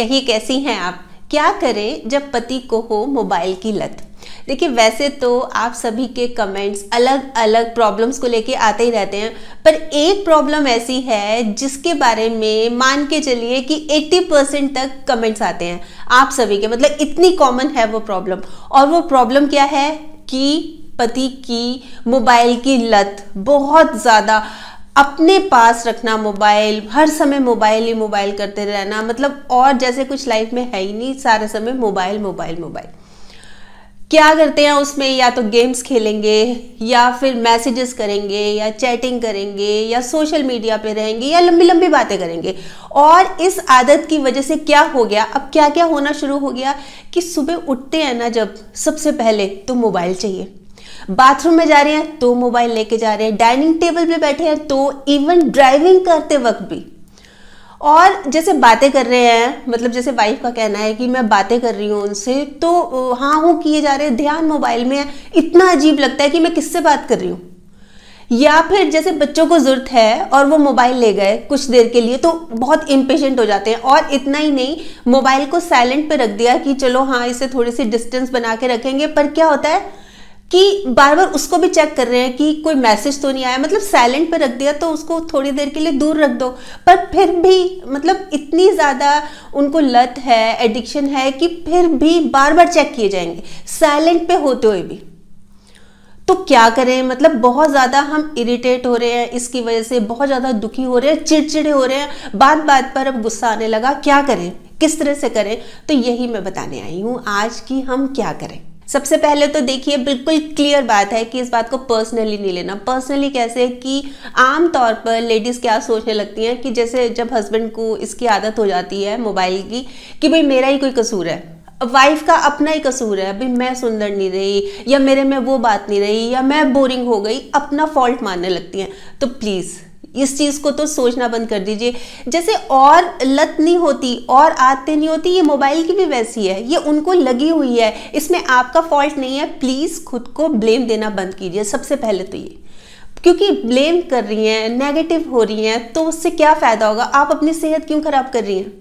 कहीं कैसी हैं आप? क्या करें जब पति को हो मोबाइल की लत? देखिए, वैसे तो आप सभी के कमेंट्स अलग अलग प्रॉब्लम्स को लेके आते ही रहते हैं, पर एक प्रॉब्लम ऐसी है जिसके बारे में मान के चलिए कि 80 परसेंट तक कमेंट्स आते हैं। आप सभी के मतलब इतनी कॉमन है वो प्रॉब्लम और वो प्रॉब्लम क्या है? कि पति की मोबाइल की लत बहुत ज़्यादा अपने पास रखना मोबाइल, हर समय मोबाइल ही मोबाइल करते रहना मतलब और जैसे कुछ लाइफ में है ही नहीं, सारे समय मोबाइल मोबाइल मोबाइल। क्या करते हैं उसमें? या तो गेम्स खेलेंगे, या फिर मैसेजेस करेंगे, या चैटिंग करेंगे, या सोशल मीडिया पे रहेंगे, या लंबी लंबी बातें करेंगे। और इस आदत की वजह से क्या हो गया? अब क्या क्या होना शुरू हो गया कि सुबह उठते हैं ना जब, सबसे पहले तो मोबाइल चाहिए। बाथरूम में जा रहे हैं तो मोबाइल लेके जा रहे हैं, डाइनिंग टेबल पे बैठे हैं तो इवन ड्राइविंग करते वक्त भी। और जैसे बातें कर रहे हैं मतलब जैसे वाइफ का कहना है कि मैं बातें कर रही हूँ उनसे तो हाँ हूँ किए जा रहे हैं, ध्यान मोबाइल में है, इतना अजीब लगता है कि मैं किससे बात कर रही हूँ। या फिर जैसे बच्चों को ज़रूरत है और वो मोबाइल ले गए कुछ देर के लिए तो बहुत इम्पेशेंट हो जाते हैं। और इतना ही नहीं मोबाइल को साइलेंट पे रख दिया कि चलो हाँ इसे थोड़ी सी डिस्टेंस बना के रखेंगे, पर क्या होता है कि बार बार उसको भी चेक कर रहे हैं कि कोई मैसेज तो नहीं आया। मतलब साइलेंट पे रख दिया तो उसको थोड़ी देर के लिए दूर रख दो। पर फिर भी मतलब इतनी ज़्यादा उनको लत है एडिक्शन है कि फिर भी बार बार चेक किए जाएँगे। साइलेंट पे होते हुए भी। तो क्या करें? मतलब बहुत ज़्यादा हम इरिटेट हो रहे हैं, इसकी वजह से बहुत ज़्यादा दुखी हो रहे हैं, चिड़चिड़े हो रहे हैं। बात बात पर अब गुस्सा आने लगा। क्या करें? किस तरह से करें? तो यही मैं बताने आई हूँ आज की हम क्या करें। सबसे पहले तो देखिए, बिल्कुल क्लियर बात है कि इस बात को पर्सनली नहीं लेना। पर्सनली कैसे कि आम तौर पर लेडीज़ क्या सोचने लगती हैं कि जैसे जब हस्बैंड को इसकी आदत हो जाती है मोबाइल की, कि भाई मेरा ही कोई कसूर है। वाइफ का अपना ही कसूर है अभी मैं सुंदर नहीं रही, या मेरे में वो बात नहीं रही, या मैं बोरिंग हो गई, अपना फॉल्ट मानने लगती हैं। तो प्लीज़ इस चीज़ को तो सोचना बंद कर दीजिए। जैसे और लत नहीं होती, और आते नहीं होती, ये मोबाइल की भी वैसी है, ये उनको लगी हुई है, इसमें आपका फॉल्ट नहीं है, प्लीज़ खुद को ब्लेम देना बंद कीजिए, सबसे पहले तो ये। क्योंकि ब्लेम कर रही हैं, नेगेटिव हो रही हैं तो उससे क्या फ़ायदा होगा? आप अपनी सेहत क्यों ख़राब कर रही हैं?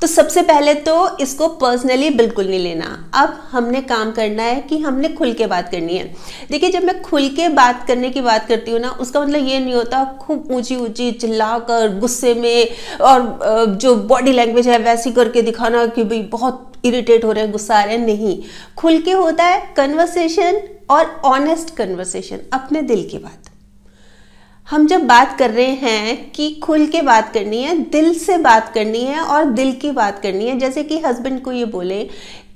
तो सबसे पहले तो इसको पर्सनली बिल्कुल नहीं लेना। अब हमने काम करना है कि हमने खुल के बात करनी है। देखिए, जब मैं खुल के बात करने की बात करती हूँ ना, उसका मतलब ये नहीं होता, खूब ऊँची ऊँची चिल्ला कर गुस्से में, और जो बॉडी लैंग्वेज है, वैसी करके दिखाना कि भाई बहुत इरिटेट हो रहे हैं, गुस्सा आ रहे हैं। नहीं। खुल के होता है कन्वर्सेशन और ऑनेस्ट कन्वर्सेशन अपने दिल की बात। हम जब बात कर रहे हैं कि खुल के बात करनी है, दिल से बात करनी है और दिल की बात करनी है, जैसे कि हस्बैंड को ये बोले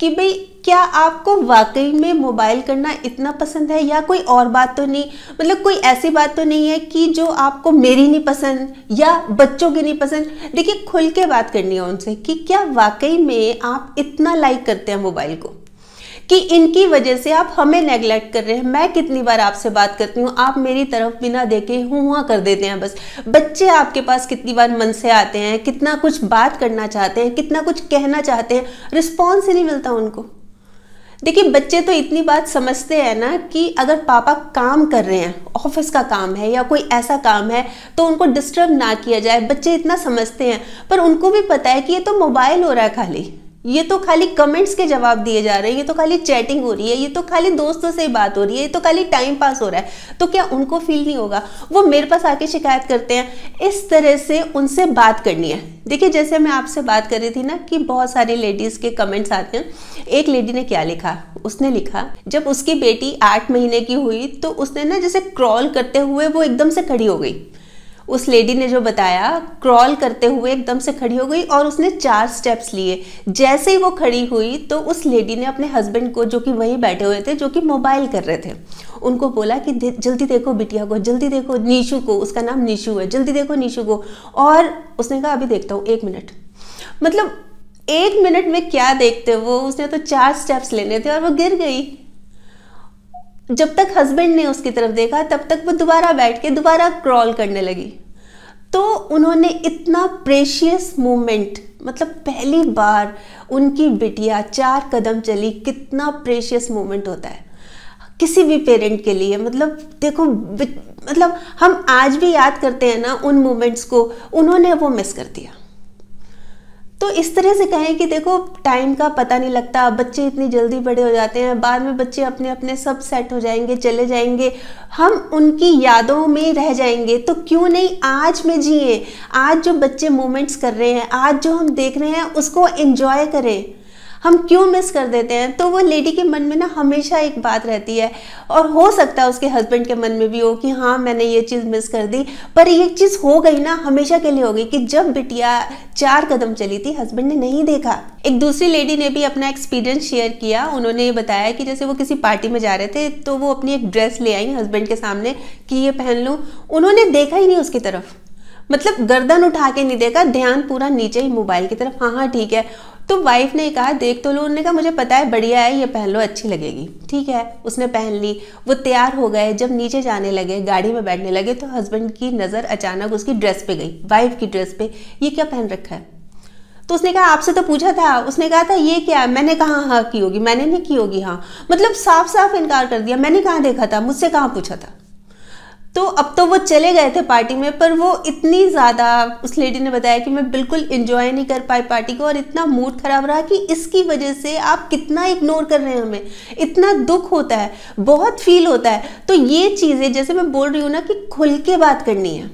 कि भाई, क्या आपको वाकई में मोबाइल करना इतना पसंद है या कोई और बात तो नहीं? मतलब कोई ऐसी बात तो नहीं है कि जो आपको मेरी नहीं पसंद या बच्चों की नहीं पसंद। देखिए, खुल के बात करनी है उनसे कि क्या वाकई में आप इतना लाइक करते हैं मोबाइल को? कि इनकी वजह से आप हमें नेग्लेक्ट कर रहे हैं। मैं कितनी बार आपसे बात करती हूँ, आप मेरी तरफ़ बिना देखे हुआ कर देते हैं बस। बच्चे आपके पास कितनी बार मन से आते हैं, कितना कुछ बात करना चाहते हैं, कितना कुछ कहना चाहते हैं रिस्पॉन्स ही नहीं मिलता उनको। देखिए, बच्चे तो इतनी बात समझते हैं ना कि अगर पापा काम कर रहे हैं, ऑफ़िस का काम है या कोई ऐसा काम है तो उनको डिस्टर्ब ना किया जाए। बच्चे इतना समझते हैं, पर उनको भी पता है कि ये तो मोबाइल हो रहा है खाली। ये तो खाली कमेंट्स के जवाब दिए जा रहे हैं, ये तो खाली चैटिंग हो रही है, ये तो खाली दोस्तों से बात हो रही है, ये तो खाली टाइम पास हो रहा है। तो क्या उनको फील नहीं होगा? वो मेरे पास आके शिकायत करते हैं, इस तरह से उनसे बात करनी है। देखिए, जैसे मैं आपसे बात कर रही थी ना कि बहुत सारी लेडीज़ के कमेंट्स आते हैं, एक लेडी ने क्या लिखा? उसने लिखा, जब उसकी बेटी आठ महीने की हुई तो उसने ना जैसे क्रॉल करते हुए वो एकदम से खड़ी हो गई। उस लेडी ने जो बताया क्रॉल करते हुए एकदम से खड़ी हो गई और उसने चार स्टेप्स लिए। जैसे ही वो खड़ी हुई तो उस लेडी ने अपने हस्बैंड को, जो कि वहीं बैठे हुए थे, जो कि मोबाइल कर रहे थे, उनको बोला कि जल्दी देखो बिटिया को, जल्दी देखो नीशू को, उसका नाम नीशू है, जल्दी देखो नीशू को। और उसने कहा, अभी देखता हूँ, एक मिनट। मतलब एक मिनट में क्या देखते वो? उसने तो चार स्टेप्स लेने थे और वो गिर गई। जब तक हस्बैंड ने उसकी तरफ़ देखा, तब तक वो दोबारा बैठ के दोबारा क्रॉल करने लगी। तो उन्होंने इतना प्रेशियस मोमेंट मतलब पहली बार उनकी बिटिया चार कदम चली, कितना प्रेशियस मोमेंट होता है। किसी भी पेरेंट के लिए मतलब देखो मतलब हम आज भी याद करते हैं ना उन मोमेंट्स को, उन्होंने वो मिस कर दिया। तो इस तरह से कहें कि देखो टाइम का पता नहीं लगता बच्चे इतनी जल्दी बड़े हो जाते हैं, बाद में बच्चे अपने अपने सब सेट हो जाएँगे, चले जाएँगे, हम उनकी यादों में रह जाएँगे। तो क्यों नहीं आज में जिए? आज जो बच्चे मोमेंट्स कर रहे हैं, आज जो हम देख रहे हैं, उसको एंजॉय करें। हम क्यों मिस कर देते हैं? तो वो लेडी के मन में ना हमेशा एक बात रहती है। और हो सकता है उसके हस्बैंड के मन में भी हो कि हाँ मैंने ये चीज़ मिस कर दी। पर ये चीज़ हो गई ना, हमेशा के लिए हो गई कि जब बिटिया चार कदम चली थी हस्बैंड ने नहीं देखा। एक दूसरी लेडी ने भी अपना एक्सपीरियंस शेयर किया। उन्होंने ये बताया कि जैसे वो किसी पार्टी में जा रहे थे तो वो अपनी एक ड्रेस ले आई हस्बैंड के सामने कि ये पहन लूँ। उन्होंने देखा ही नहीं उसकी तरफ़। मतलब गर्दन उठा के नहीं देखा, ध्यान पूरा नीचे ही मोबाइल की तरफ़। हाँ हाँ ठीक है। तो वाइफ ने कहा, देख तो लो, उन्होंने कहा, मुझे पता है, बढ़िया है, ये पहन लो, अच्छी लगेगी। ठीक है, उसने पहन ली। वो तैयार हो गए, जब नीचे जाने लगे, गाड़ी में बैठने लगे तो हस्बैंड की नज़र अचानक उसकी ड्रेस पे गई वाइफ की ड्रेस पे। ये क्या पहन रखा है? तो उसने कहा, आपसे तो पूछा था। उसने कहा था, ये क्या मैंने कहा हाँ की होगी। मैंने नहीं की होगी हाँ। मतलब साफ़ साफ़ इनकार कर दिया। मैंने कहाँ देखा था? मुझसे कहाँ पूछा था? तो अब तो वो चले गए थे पार्टी में, पर वो इतनी ज़्यादा, उस लेडी ने बताया कि मैं बिल्कुल इन्जॉय नहीं कर पाई पार्टी को और इतना मूड खराब रहा कि इसकी वजह से आप कितना इग्नोर कर रहे हैं हमें। इतना दुख होता है, बहुत फील होता है। तो ये चीज़ें, जैसे मैं बोल रही हूँ ना कि खुल के बात करनी है।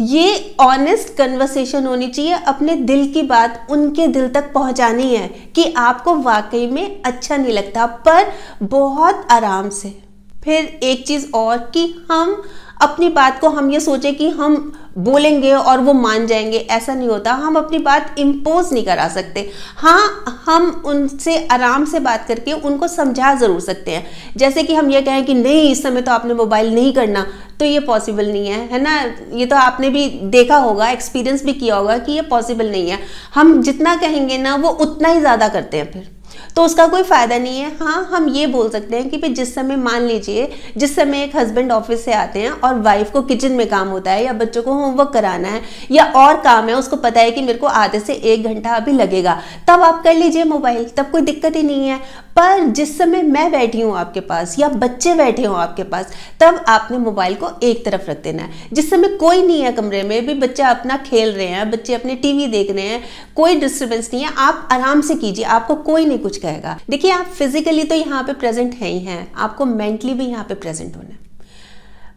ये ऑनेस्ट कन्वर्सेशन होनी चाहिए, अपने दिल की बात उनके दिल तक पहुंचानी है कि आपको वाकई में अच्छा नहीं लगता, पर बहुत आराम से। फिर एक चीज़ और कि हम अपनी बात को, हम ये सोचें कि हम बोलेंगे और वो मान जाएँगे। ऐसा नहीं होता। हम अपनी बात इम्पोज नहीं करा सकते। हाँ हम उनसे आराम से बात करके उनको समझा ज़रूर सकते हैं। जैसे कि हम ये कहें कि नहीं, इस समय तो आपने मोबाइल नहीं करना तो ये पॉसिबल नहीं है है ना? ये तो आपने भी देखा होगा एक्सपीरियंस भी किया होगा कि ये पॉसिबल नहीं है। हम जितना कहेंगे ना, वो उतना ही ज़्यादा करते हैं फिर। तो उसका कोई फ़ायदा नहीं है। हाँ हम ये बोल सकते हैं कि भाई जिस समय मान लीजिए, जिस समय एक हस्बैंड ऑफ़िस से आते हैं और वाइफ को किचन में काम होता है या बच्चों को होमवर्क कराना है या और काम है, उसको पता है कि मेरे को आधे से एक घंटा अभी लगेगा, तब आप कर लीजिए मोबाइल तब कोई दिक्कत ही नहीं है। पर जिस समय मैं बैठी हूँ आपके पास या बच्चे बैठे हों आपके पास, तब आपने मोबाइल को एक तरफ़ रख देना है। जिस समय कोई नहीं है कमरे में, भी बच्चा अपना खेल रहे हैं, बच्चे अपने टीवी देख रहे हैं, कोई डिस्टर्बेंस नहीं है, आप आराम से कीजिए, आपको कोई नहीं कुछ कहेगा। देखिए, आप फिजिकली तो यहाँ पे प्रेजेंट है ही हैं। आपको मेंटली भी यहाँ पे प्रेजेंट होना है।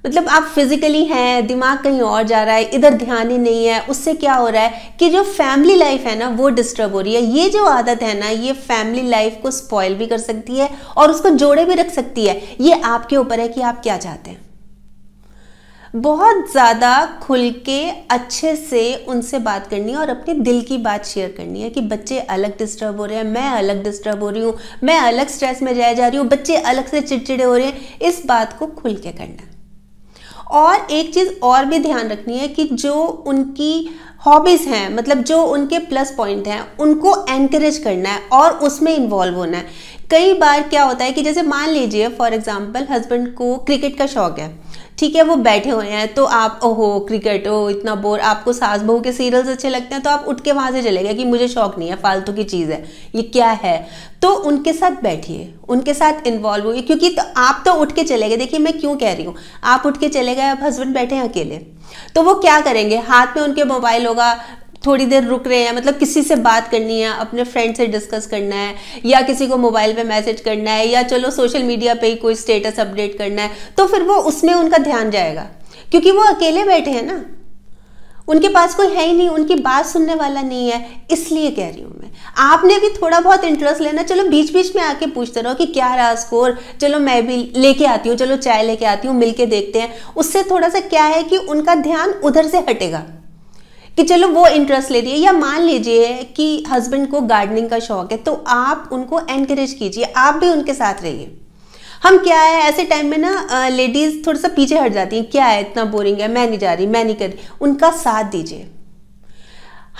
मतलब आप फिजिकली हैं, दिमाग कहीं और जा रहा है, इधर ध्यान ही नहीं है, उससे क्या हो रहा है कि जो फैमिली लाइफ है ना, वो डिस्टर्ब हो रही है। ये जो आदत है ना, ये फैमिली लाइफ को स्पॉइल भी कर सकती है और उसको जोड़े भी रख सकती है। ये आपके ऊपर है कि आप क्या चाहते हैं। बहुत ज़्यादा खुल के अच्छे से उनसे बात करनी है और अपने दिल की बात शेयर करनी है कि बच्चे अलग डिस्टर्ब हो रहे हैं, मैं अलग डिस्टर्ब हो रही हूँ, मैं अलग स्ट्रेस में रह जा रही हूँ, बच्चे अलग से चिड़चिड़े हो रहे हैं, इस बात को खुल के करना। और एक चीज़ और भी ध्यान रखनी है कि जो उनकी हॉबीज़ हैं मतलब जो उनके प्लस पॉइंट हैं, उनको एनकरेज करना है और उसमें इन्वॉल्व होना है। कई बार क्या होता है कि जैसे मान लीजिए फॉर एग्जांपल हस्बैंड को क्रिकेट का शौक है। ठीक है, वो बैठे हुए हैं तो आप, ओहो क्रिकेट हो इतना बोर आपको सास बहू के सीरियल्स अच्छे लगते हैं तो आप उठ के वहाँ से चले गए कि मुझे शौक नहीं है, फालतू की चीज़ है, ये क्या है? तो उनके साथ बैठिए, उनके साथ इन्वॉल्व हुई क्योंकि तो आप तो उठ के चले गए, देखिए मैं क्यों कह रही हूँ, आप उठ के चले गए अब हस्बैंड बैठे हैं अकेले तो वो क्या करेंगे? हाथ में उनके मोबाइल होगा थोड़ी देर रुक रहे हैं मतलब किसी से बात करनी है, अपने फ्रेंड से डिस्कस करना है, या किसी को मोबाइल पे मैसेज करना है, या चलो सोशल मीडिया पे ही कोई स्टेटस अपडेट करना है तो फिर वो उसमें उनका ध्यान जाएगा। क्योंकि वो अकेले बैठे हैं ना। उनके पास कोई है ही नहीं, उनकी बात सुनने वाला नहीं है, इसलिए कह रही हूँ मैं। आपने भी थोड़ा बहुत इंटरेस्ट लेना, चलो बीच बीच में आके पूछते रहो कि क्या रहा स्कोर चलो मैं भी लेके आती हूँ, चलो चाय लेके आती हूँ, मिलके देखते हैं। उससे थोड़ा सा क्या है कि उनका ध्यान उधर से हटेगा। कि चलो वो इंटरेस्ट ले रही है या मान लीजिए कि हस्बैंड को गार्डनिंग का शौक है तो आप उनको एनकरेज कीजिए, आप भी उनके साथ रहिए। हम क्या है, ऐसे टाइम में ना लेडीज़ थोड़ा सा पीछे हट जाती हैं, क्या है, इतना बोरिंग है, मैं नहीं जा रही, मैं नहीं कर रही। उनका साथ दीजिए।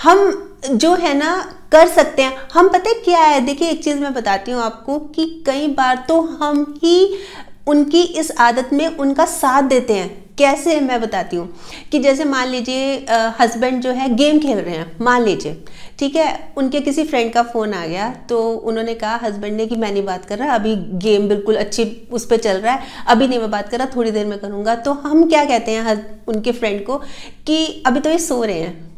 हम जो है ना, कर सकते हैं। हम पता है क्या है, देखिए एक चीज़ मैं बताती हूँ आपको कि कई बार तो हम ही उनकी इस आदत में उनका साथ देते हैं। कैसे मैं बताती हूँ कि जैसे मान लीजिए हस्बैंड जो है गेम खेल रहे हैं, मान लीजिए, ठीक है? उनके किसी फ्रेंड का फ़ोन आ गया तो उन्होंने कहा हस्बैंड ने कि मैं नहीं बात कर रहा, अभी गेम बिल्कुल अच्छी उस पर चल रहा है, अभी नहीं मैं बात कर रहा, थोड़ी देर में करूँगा। तो हम क्या कहते हैं उनके फ्रेंड को कि, अभी तो ये सो रहे हैं।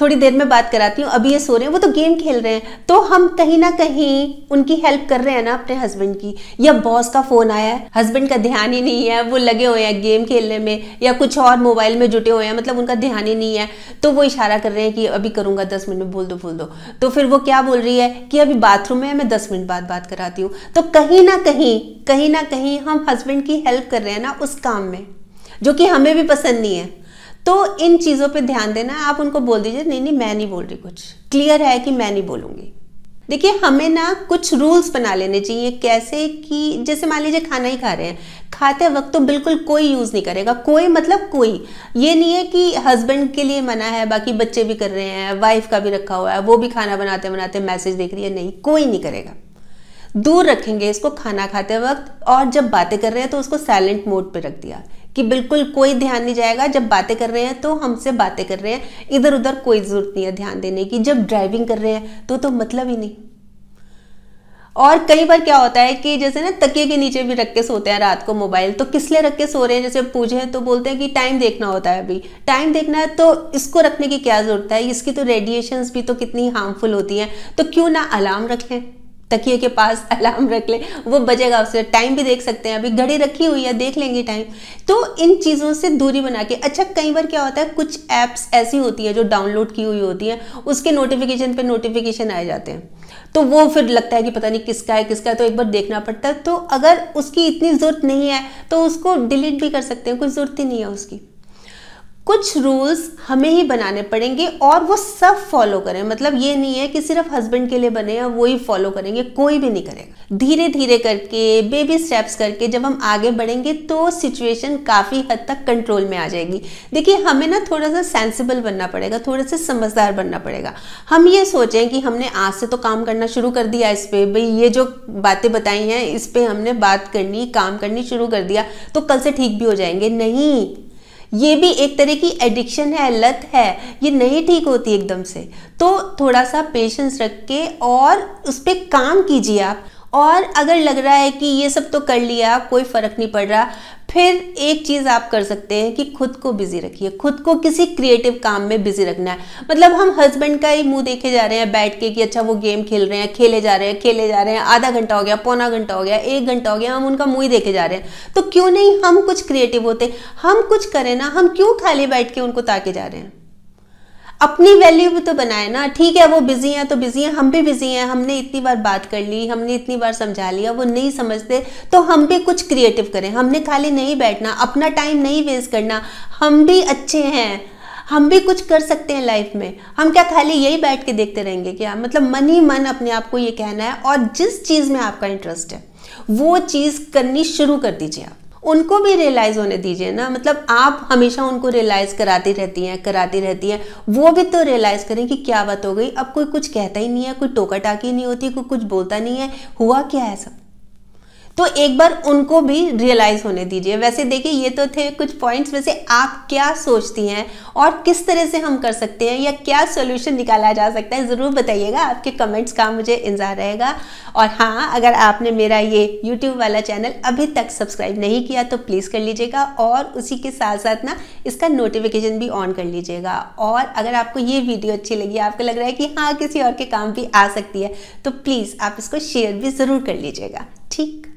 थोड़ी देर में बात कराती हूँ, अभी ये सो रहे हैं, वो तो गेम खेल रहे हैं। तो हम कहीं ना कहीं उनकी हेल्प कर रहे हैं ना अपने हस्बैंड की। या बॉस का फ़ोन आया है हस्बैंड का ध्यान ही नहीं है, वो लगे हुए हैं गेम खेलने में, या कुछ और मोबाइल में जुटे हुए हैं मतलब उनका ध्यान ही नहीं है। तो वो इशारा कर रहे हैं कि अभी करूँगा, दस मिनट में बोल दो बोल दो। तो फिर वो क्या बोल रही है कि अभी बाथरूम में मैं दस मिनट बाद बात कराती हूँ। तो कहीं ना कहीं कहीं ना कहीं हम हस्बैंड की हेल्प कर रहे हैं ना उस काम में, जो कि हमें भी पसंद नहीं है। तो इन चीज़ों पे ध्यान देना, आप उनको बोल दीजिए, नहीं नहीं, मैं नहीं बोल रही कुछ। क्लियर है कि मैं नहीं बोलूँगी। देखिए, हमें ना कुछ रूल्स बना लेने चाहिए कैसे कि, जैसे मान लीजिए खाना ही खा रहे हैं, खाते वक्त तो बिल्कुल कोई यूज़ नहीं करेगा, कोई मतलब कोई। ये नहीं है कि हस्बैंड के लिए मना है, बाकी बच्चे भी कर रहे हैं वाइफ का भी रखा हुआ है, वो भी खाना बनाते बनाते मैसेज देख रही है, नहीं, कोई नहीं करेगा। दूर रखेंगे इसको खाना खाते वक्त, और जब बातें कर रहे हैं तो उसको साइलेंट मोड पे रख दिया। कि बिल्कुल कोई ध्यान नहीं जाएगा। जब बातें कर रहे हैं तो हमसे बातें कर रहे हैं। इधर उधर कोई ज़रूरत नहीं है ध्यान देने की। जब ड्राइविंग कर रहे हैं तो तो मतलब ही नहीं। और कई बार क्या होता है कि जैसे ना तकिए के नीचे भी रख के सोते हैं रात को मोबाइल। तो किस लिए रख के सो रहे हैं? जैसे पूछे तो बोलते हैं कि टाइम देखना होता है अभी। टाइम देखना है तो इसको रखने की क्या ज़रूरत है? इसकी तो रेडिएशंस भी तो कितनी हार्मफुल होती हैं। तो क्यों ना अलार्म रख? तकिए के पास अलार्म रख ले, वो बजेगा उससे। टाइम भी देख सकते हैं, अभी घड़ी रखी हुई है, देख लेंगे टाइम तो इन चीज़ों से दूरी बना के अच्छा कई बार क्या होता है, कुछ ऐप्स ऐसी होती है जो डाउनलोड की हुई होती है, उसके नोटिफिकेशन पे नोटिफिकेशन आए जाते हैं। तो वो फिर लगता है कि पता नहीं किसका है किसका है तो एक बार देखना पड़ता है। तो अगर उसकी इतनी ज़रूरत नहीं है तो उसको डिलीट भी कर सकते हैं, कोई ज़रूरत ही नहीं है उसकी। कुछ रूल्स हमें ही बनाने पड़ेंगे और वो सब फॉलो करें। मतलब ये नहीं है कि सिर्फ़ हस्बैंड के लिए बने या वो ही फॉलो करेंगे, कोई भी नहीं करेगा। धीरे धीरे करके बेबी स्टेप्स करके जब हम आगे बढ़ेंगे तो सिचुएशन काफ़ी हद तक कंट्रोल में आ जाएगी। देखिए, हमें ना थोड़ा सा सेंसिबल बनना पड़ेगा, थोड़ा सा समझदार बनना पड़ेगा। हम ये सोचें कि हमने आज से तो काम करना शुरू कर दिया इस पर भाई ये जो बातें बताई हैं, इस पर हमने बात करनी, काम करनी शुरू कर दिया तो कल से ठीक भी हो जाएँगे। नहीं ये भी एक तरह की एडिक्शन है, लत है, ये नहीं ठीक होती एकदम से। तो थोड़ा सा पेशेंस रख के और उस पर काम कीजिए आप। और अगर लग रहा है कि ये सब तो कर लिया, कोई फ़र्क नहीं पड़ रहा, फिर एक चीज़ आप कर सकते हैं कि खुद को बिज़ी रखिए। खुद को किसी क्रिएटिव काम में बिज़ी रखना है। मतलब हम हस्बैंड का ही मुँह देखे जा रहे हैं बैठ के कि अच्छा वो गेम खेल रहे हैं, खेले जा रहे हैं, खेले जा रहे हैं, आधा घंटा हो गया, पौना घंटा हो गया, एक घंटा हो गया, हम उनका मुँह ही देखे जा रहे हैं। तो क्यों नहीं हम कुछ क्रिएटिव होते? हम कुछ करें ना, हम क्यों खाली बैठ के उनको ताके जा रहे हैं? अपनी वैल्यू भी तो बनाए ना। ठीक है, वो बिज़ी हैं तो बिज़ी हैं। हम भी बिज़ी हैं। हमने इतनी बार बात कर ली, हमने इतनी बार समझा लिया, वो नहीं समझते तो हम भी कुछ क्रिएटिव करें। हमने खाली नहीं बैठना, अपना टाइम नहीं वेस्ट करना। हम भी अच्छे हैं। हम भी कुछ कर सकते हैं लाइफ में। हम क्या खाली यही बैठ के देखते रहेंगे क्या? मतलब मन ही मन अपने आप को ये कहना है, और जिस चीज़ में आपका इंटरेस्ट है, वो चीज़ करनी शुरू कर दीजिए आप। उनको भी रियलाइज़ होने दीजिए ना। मतलब आप हमेशा उनको रियलाइज़ कराती रहती हैं, कराती रहती हैं। वो भी तो रियलाइज़ करें कि क्या बात हो गई। अब कोई कुछ कहता ही नहीं है, कोई टोका टाकी नहीं होती, कोई कुछ बोलता नहीं है। हुआ क्या है सब? तो एक बार उनको भी रियलाइज़ होने दीजिए। वैसे देखिए, ये तो थे कुछ पॉइंट्स वैसे आप क्या सोचती हैं और किस तरह से हम कर सकते हैं या क्या सोल्यूशन निकाला जा सकता है, ज़रूर बताइएगा। आपके कमेंट्स का मुझे इंतज़ार रहेगा। और हाँ अगर आपने मेरा ये यूट्यूब वाला चैनल अभी तक सब्सक्राइब नहीं किया तो प्लीज़ कर लीजिएगा और उसी के साथ साथ ना इसका नोटिफिकेशन भी ऑन कर लीजिएगा। और अगर आपको ये वीडियो अच्छी लगी, आपको लग रहा है कि हाँ किसी और के काम भी आ सकती है तो प्लीज़ आप इसको शेयर भी ज़रूर कर लीजिएगा। ठीक?